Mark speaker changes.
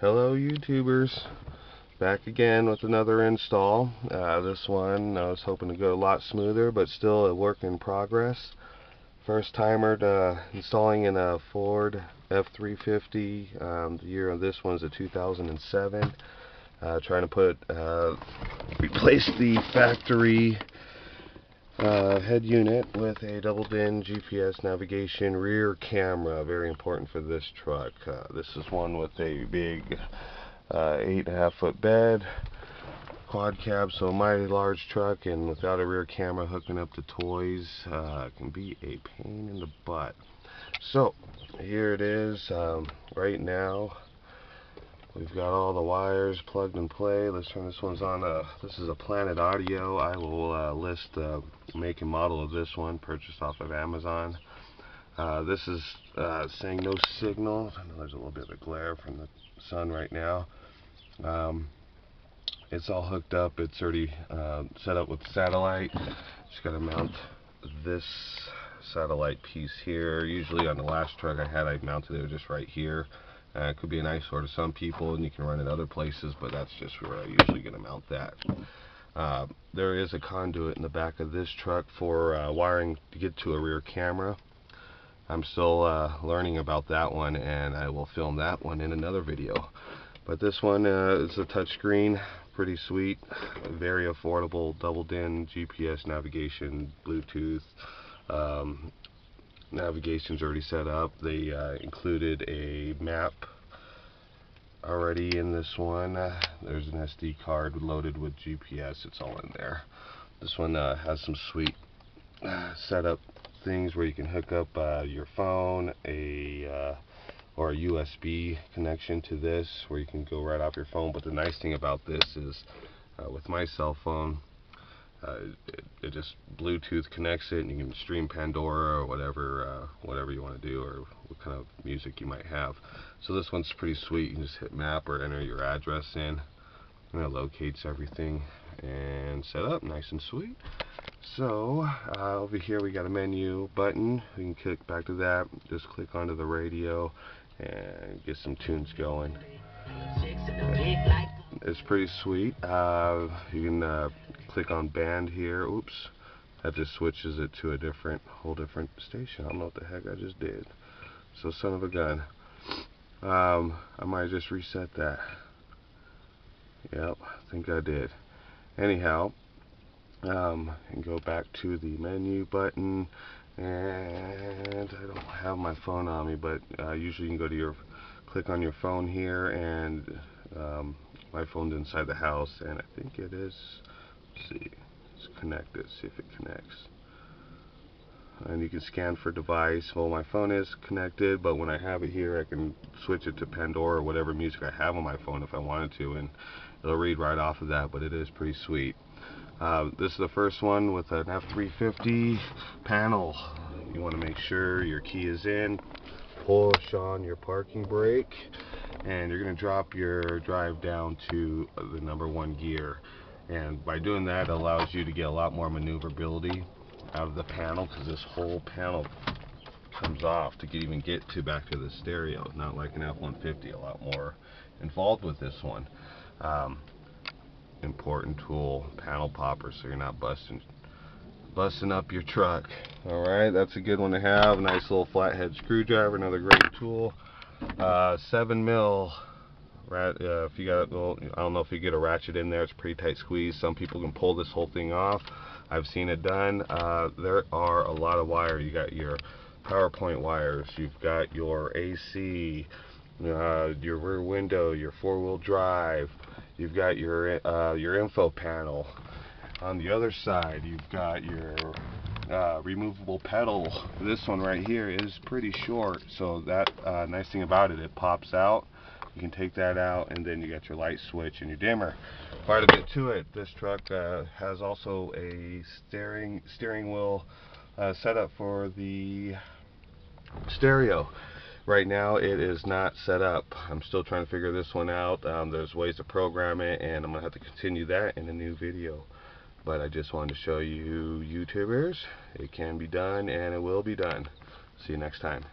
Speaker 1: Hello YouTubers, back again with another install. Uh, this one I was hoping to go a lot smoother but still a work in progress. First timer to installing in a Ford F350. Um, the year of this one is a 2007. Uh, trying to put uh, replace the factory uh, head unit with a double DIN GPS navigation rear camera. Very important for this truck. Uh, this is one with a big uh, eight and a half foot bed, quad cab, so a mighty large truck, and without a rear camera hooking up to toys uh, can be a pain in the butt. So here it is. Um, right now We've got all the wires plugged and play. Let's turn this one's on. Uh, this is a Planet Audio. I will uh, list the make and model of this one, purchased off of Amazon. Uh, this is uh, saying no signal. I know there's a little bit of glare from the sun right now. Um, it's all hooked up. It's already uh, set up with satellite. Just got to mount this satellite piece here. Usually on the last truck I had, I mounted it just right here. Uh, it could be an eyesore to some people, and you can run it other places, but that's just where I usually going to mount that. Uh, there is a conduit in the back of this truck for uh, wiring to get to a rear camera. I'm still uh, learning about that one, and I will film that one in another video. But this one uh, is a touchscreen, pretty sweet, very affordable, double DIN GPS navigation, Bluetooth, um, navigation's already set up. They uh, included a map already in this one. There's an SD card loaded with GPS. It's all in there. This one uh, has some sweet uh, setup things where you can hook up uh, your phone, a uh, or a USB connection to this, where you can go right off your phone. But the nice thing about this is, with my cell phone, uh, it, it, just Bluetooth connects it, and you can stream Pandora or whatever, uh, whatever you want to do, or what kind of music you might have. So this one's pretty sweet. You can just hit map or enter your address in, and it locates everything and set up, nice and sweet. So uh, over here we got a menu button. We can click back to that. Just click onto the radio and get some tunes going. It's pretty sweet. Uh, you can uh, click on band here. Oops. That just switches it to a different, whole different station. I don't know what the heck I just did. So son of a gun. Um, I might just reset that. Yep, I think I did. Anyhow, um, and go back to the menu button and I don't have my phone on me but uh, usually you can go to your click on your phone here and um, my phone's inside the house and I think it is let's see. Let's connect it, see if it connects. And you can scan for device. Well, my phone is connected, but when I have it here, I can switch it to Pandora or whatever music I have on my phone if I wanted to, and it'll read right off of that, but it is pretty sweet. Uh, this is the first one with an F350 panel. You want to make sure your key is in, push on your parking brake, and you're going to drop your drive down to the number one gear. And by doing that it allows you to get a lot more maneuverability out of the panel because this whole panel comes off to get, even get to back to the stereo. Not like an F-150 a lot more involved with this one. Um, important tool panel popper so you're not busting busting up your truck alright that's a good one to have nice little flathead screwdriver another great tool uh, 7 mil Rat, uh, if you got, well, I don't know if you get a ratchet in there, it's pretty tight squeeze. Some people can pull this whole thing off. I've seen it done. Uh, there are a lot of wire. You got your PowerPoint wires. You've got your AC, uh, your rear window, your four-wheel drive. You've got your uh, your info panel. On the other side, you've got your uh, removable pedal. This one right here is pretty short, so that uh, nice thing about it, it pops out. You can take that out and then you got your light switch and your dimmer. Quite a bit to it. This truck uh, has also a steering steering wheel uh, setup for the stereo. Right now it is not set up. I'm still trying to figure this one out. Um, there's ways to program it and I'm gonna have to continue that in a new video but I just wanted to show you YouTubers it can be done and it will be done. See you next time